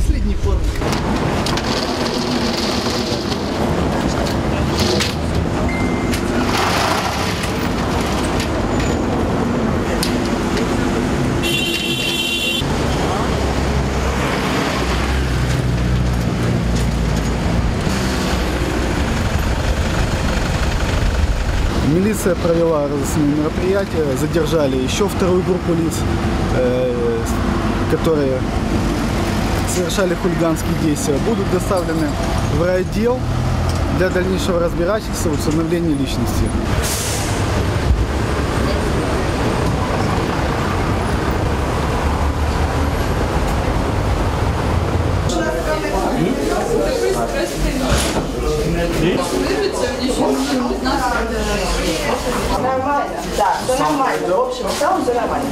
последней формы. Милиция провела разъяснительные мероприятия, задержали еще вторую группу лиц, э, которые совершали хулиганские действия. Будут доставлены в райотдел для дальнейшего разбирательства и установления личности. Нормально, да, все нормально. В общем, в целом все нормально.